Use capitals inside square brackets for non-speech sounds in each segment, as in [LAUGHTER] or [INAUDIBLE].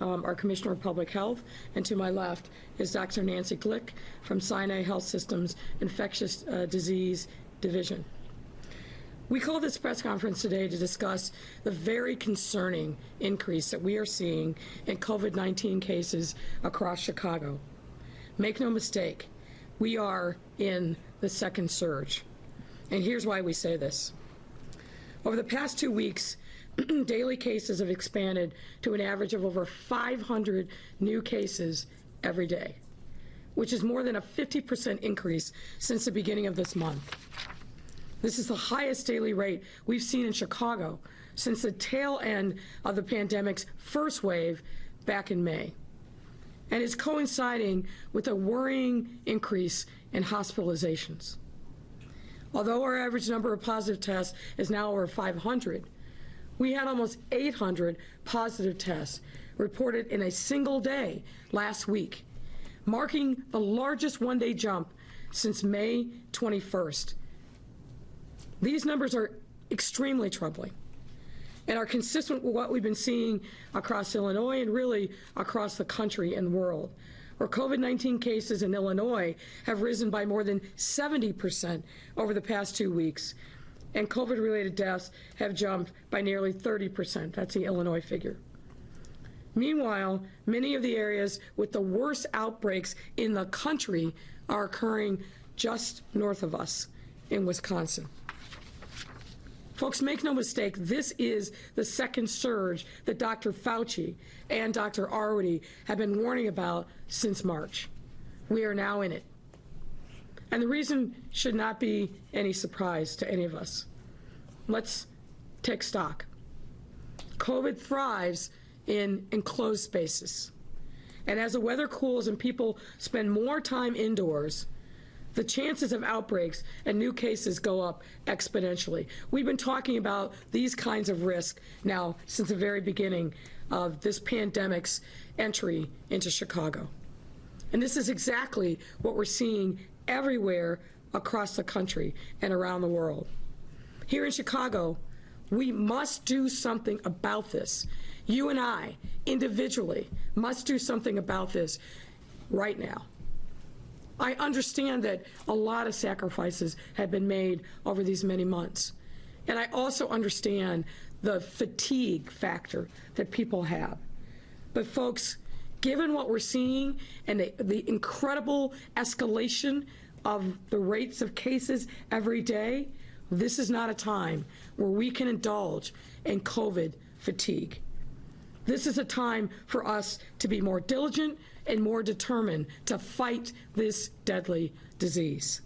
um, our Commissioner of Public Health, and to my left is Dr. Nancy Glick from Sinai Health Systems Infectious uh, Disease Division. We call this press conference today to discuss the very concerning increase that we are seeing in COVID 19 cases across Chicago. Make no mistake, we are in the second surge. And here's why we say this. Over the past two weeks, [CLEARS THROAT] daily cases have expanded to an average of over 500 new cases every day, which is more than a 50% increase since the beginning of this month. This is the highest daily rate we've seen in Chicago since the tail end of the pandemic's first wave back in May. And it's coinciding with a worrying increase in hospitalizations. Although our average number of positive tests is now over 500, we had almost 800 positive tests reported in a single day last week, marking the largest one day jump since May 21st. These numbers are extremely troubling and are consistent with what we've been seeing across Illinois and really across the country and world, where COVID 19 cases in Illinois have risen by more than 70% over the past two weeks, and COVID related deaths have jumped by nearly 30%. That's the Illinois figure. Meanwhile, many of the areas with the worst outbreaks in the country are occurring just north of us in Wisconsin. Folks, make no mistake, this is the second surge that Dr. Fauci and Dr. Arwady have been warning about since March. We are now in it. And the reason should not be any surprise to any of us. Let's take stock. COVID thrives in enclosed spaces. And as the weather cools and people spend more time indoors, the chances of outbreaks and new cases go up exponentially. We've been talking about these kinds of risks now since the very beginning of this pandemic's entry into Chicago. And this is exactly what we're seeing everywhere across the country and around the world. Here in Chicago, we must do something about this. You and I, individually, must do something about this right now. I understand that a lot of sacrifices have been made over these many months. And I also understand the fatigue factor that people have. But, folks, given what we're seeing and the, the incredible escalation of the rates of cases every day, this is not a time where we can indulge in COVID fatigue. This is a time for us to be more diligent and more determined to fight this deadly disease.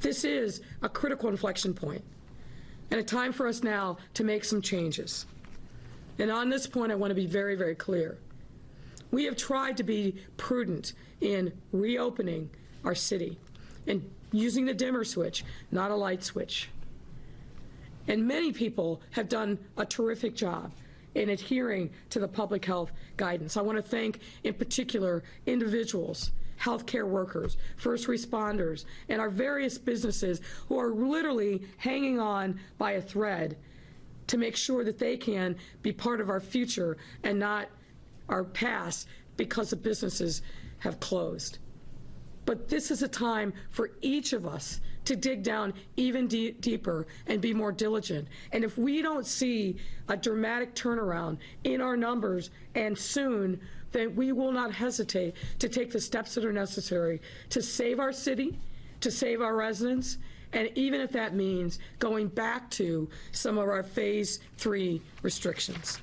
This is a critical inflection point and a time for us now to make some changes. And on this point, I want to be very, very clear. We have tried to be prudent in reopening our city and using the dimmer switch, not a light switch. And many people have done a terrific job in adhering to the public health guidance. I want to thank, in particular, individuals, healthcare workers, first responders, and our various businesses who are literally hanging on by a thread to make sure that they can be part of our future and not our passed because the businesses have closed. But this is a time for each of us to dig down even de deeper and be more diligent. And if we don't see a dramatic turnaround in our numbers and soon, then we will not hesitate to take the steps that are necessary to save our city, to save our residents, and even if that means going back to some of our phase three restrictions.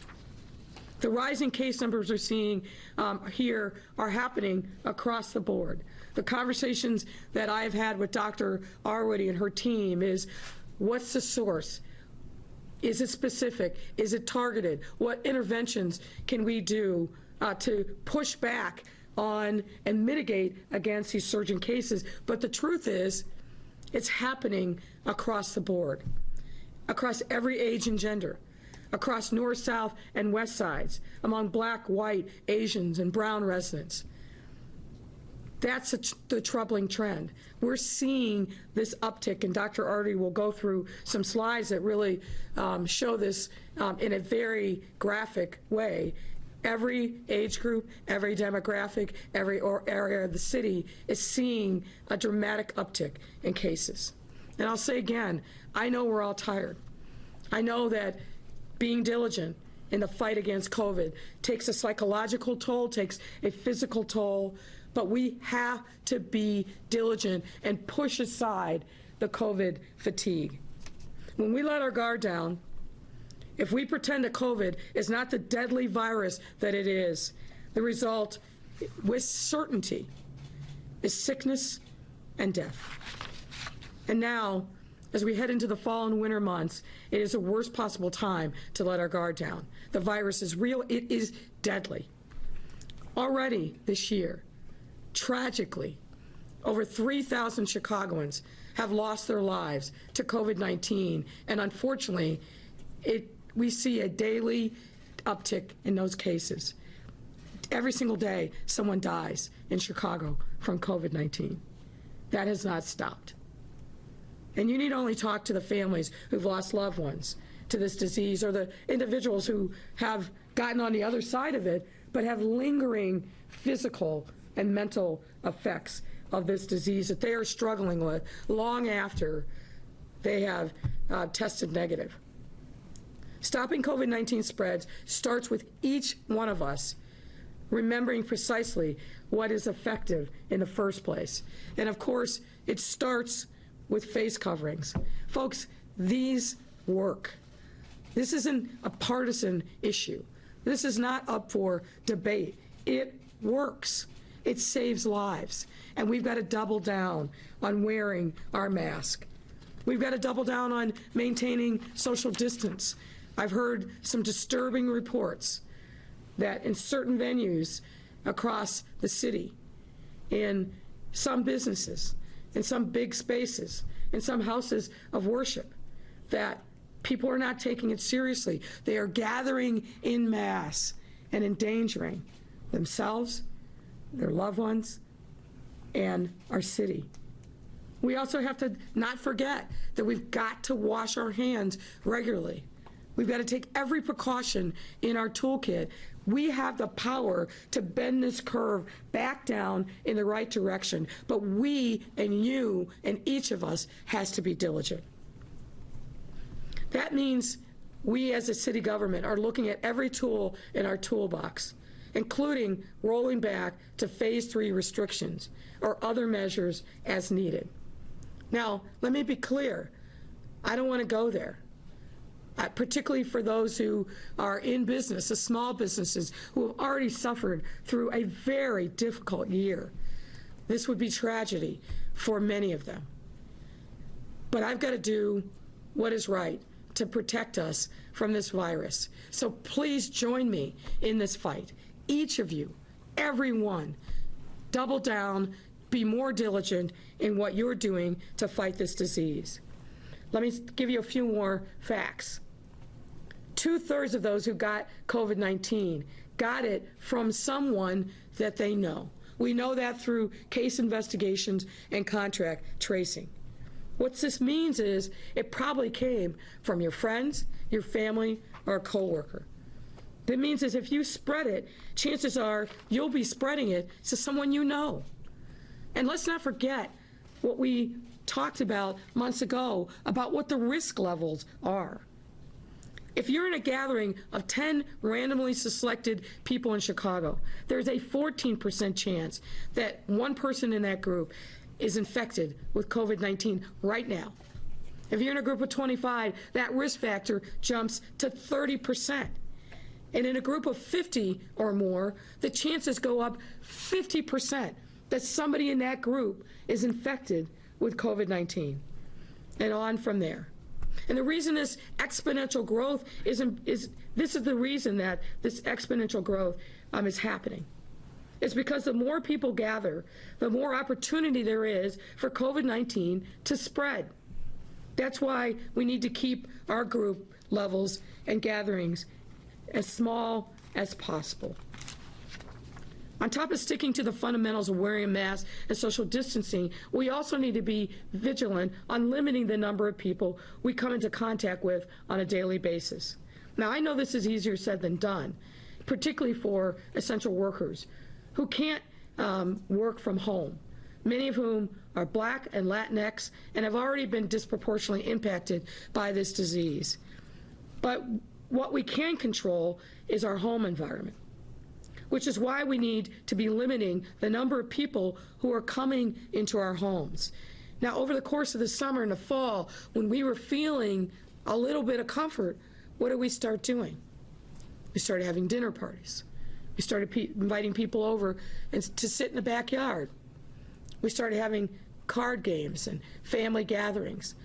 The rising case numbers we're seeing um, here are happening across the board. The conversations that I've had with Dr. Arwady and her team is what's the source? Is it specific? Is it targeted? What interventions can we do uh, to push back on and mitigate against these surging cases? But the truth is, it's happening across the board, across every age and gender across north, south, and west sides, among black, white, Asians, and brown residents. That's a, the troubling trend. We're seeing this uptick, and Dr. Arwady will go through some slides that really um, show this um, in a very graphic way every age group, every demographic, every area of the city is seeing a dramatic uptick in cases. And I'll say again, I know we're all tired. I know that being diligent in the fight against COVID takes a psychological toll, takes a physical toll, but we have to be diligent and push aside the COVID fatigue. When we let our guard down, if we pretend that COVID is not the deadly virus that it is, the result, with certainty, is sickness and death. And now, as we head into the fall and winter months, it is the worst possible time to let our guard down. The virus is real, it is deadly. Already this year, tragically, over 3,000 Chicagoans have lost their lives to COVID 19, and unfortunately, it, we see a daily uptick in those cases. Every single day, someone dies in Chicago from COVID 19. That has not stopped. And you need only talk to the families who've lost loved ones to this disease or the individuals who have gotten on the other side of it but have lingering physical and mental effects of this disease that they are struggling with long after they have uh, tested negative. Stopping COVID 19 spreads starts with each one of us remembering precisely what is effective in the first place. And of course, it starts with face coverings. Folks, these work. This isn't a partisan issue. This is not up for debate. It works. It saves lives. And we've got to double down on wearing our mask. We've got to double down on maintaining social distance. I've heard some disturbing reports that in certain venues across the city, in some businesses, in some big spaces, in some houses of worship, that people are not taking it seriously. They are gathering in mass and endangering themselves, their loved ones, and our city. We also have to not forget that we've got to wash our hands regularly. We've got to take every precaution in our toolkit. We have the power to bend this curve back down in the right direction, but we and you and each of us has to be diligent. That means we as a city government are looking at every tool in our toolbox, including rolling back to phase three restrictions or other measures as needed. Now, let me be clear. I don't want to go there uh, particularly for those who are in business, the small businesses who have already suffered through a very difficult year. This would be tragedy for many of them. But I've got to do what is right to protect us from this virus. So please join me in this fight. Each of you, everyone, double down, be more diligent in what you're doing to fight this disease. Let me give you a few more facts two thirds of those who got COVID 19 got it from someone that they know. We know that through case investigations and contract tracing. What this means is it probably came from your friends, your family, or a coworker. That means is if you spread it, chances are you'll be spreading it to someone you know. And let's not forget what we talked about months ago about what the risk levels are. If you're in a gathering of 10 randomly selected people in Chicago, there's a 14% chance that one person in that group is infected with COVID 19 right now. If you're in a group of 25, that risk factor jumps to 30%. And in a group of 50 or more, the chances go up 50% that somebody in that group is infected with COVID 19 and on from there. And the reason this exponential growth is, is this is the reason that this exponential growth um, is happening. It's because the more people gather, the more opportunity there is for COVID 19 to spread. That's why we need to keep our group levels and gatherings as small as possible. On top of sticking to the fundamentals of wearing a mask and social distancing, we also need to be vigilant on limiting the number of people we come into contact with on a daily basis. Now, I know this is easier said than done particularly for essential workers who can't um, work from home, many of whom are black and Latinx and have already been disproportionately impacted by this disease. But what we can control is our home environment, which is why we need to be limiting the number of people who are coming into our homes. Now, over the course of the summer and the fall, when we were feeling a little bit of comfort, what did we start doing? We started having dinner parties. We started pe- inviting people over and to sit in the backyard. We started having card games and family gatherings.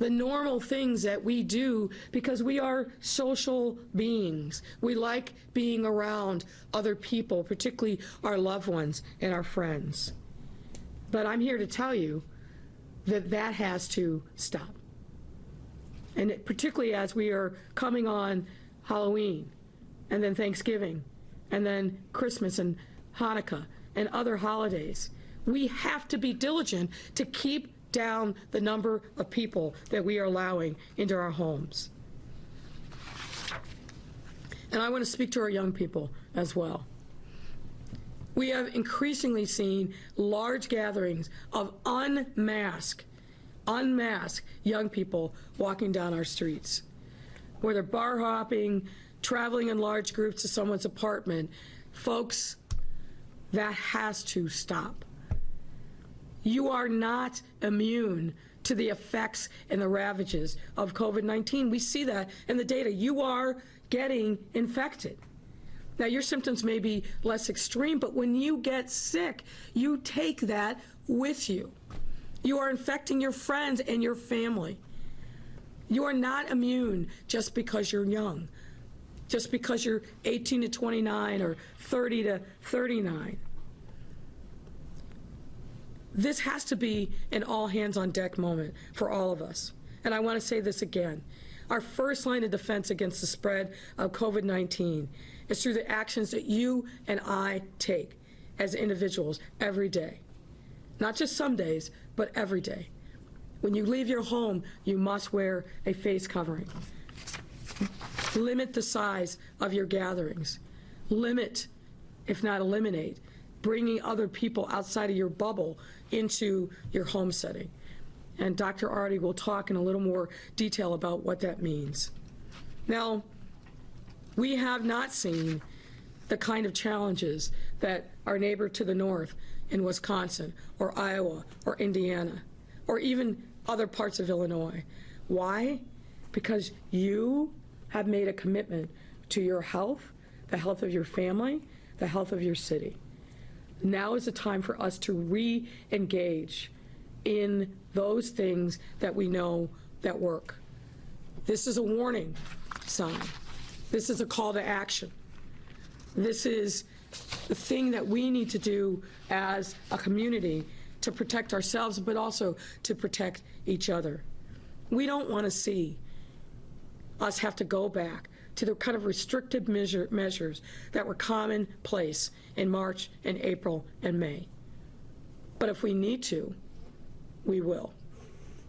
The normal things that we do because we are social beings. We like being around other people, particularly our loved ones and our friends. But I'm here to tell you that that has to stop. And it- particularly as we are coming on Halloween and then Thanksgiving and then Christmas and Hanukkah and other holidays. We have to be diligent to keep down the number of people that we are allowing into our homes. And I want to speak to our young people as well. We have increasingly seen large gatherings of unmasked, unmasked young people walking down our streets whether bar hopping, traveling in large groups to someone's apartment, folks, that has to stop. You are not immune to the effects and the ravages of COVID 19. We see that in the data. You are getting infected. Now, your symptoms may be less extreme, but when you get sick, you take that with you. You are infecting your friends and your family. You are not immune just because you're young, just because you're 18 to 29 or 30 to 39. This has to be an all hands on deck moment for all of us. And I want to say this again. Our first line of defense against the spread of COVID 19 is through the actions that you and I take as individuals every day. Not just some days, but every day. When you leave your home, you must wear a face covering. Limit the size of your gatherings. Limit, if not eliminate, bringing other people outside of your bubble into your home setting. And Dr. Arwady will talk in a little more detail about what that means. Now, we have not seen the kind of challenges that our neighbor to the north in Wisconsin or Iowa or Indiana or even other parts of Illinois. Why? Because you have made a commitment to your health, the health of your family, the health of your city. Now is the time for us to re engage in those things that we know that work. This is a warning sign. This is a call to action. This is the thing that we need to do as a community to protect ourselves, but also to protect each other. We don't want to see us have to go back to the kind of restrictive measure, measures that were commonplace in March and April and May. But if we need to, we will.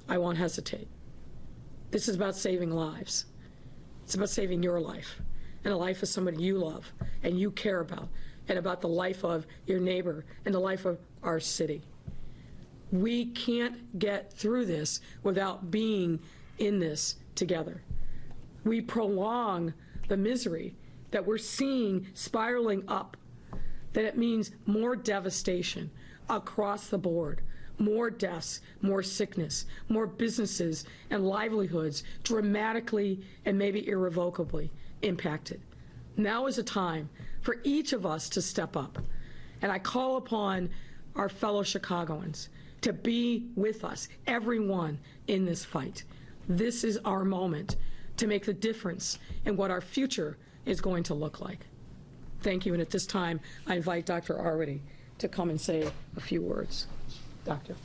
I won't hesitate. This is about saving lives. It's about saving your life and the life of somebody you love and you care about, and about the life of your neighbor and the life of our city. We can't get through this without being in this together. We prolong the misery that we're seeing spiraling up, that it means more devastation across the board, more deaths, more sickness, more businesses and livelihoods dramatically and maybe irrevocably impacted. Now is a time for each of us to step up. And I call upon our fellow Chicagoans to be with us, everyone in this fight. This is our moment to make the difference in what our future is going to look like. Thank you. And at this time, I invite Dr. Arwady to come and say a few words. Doctor.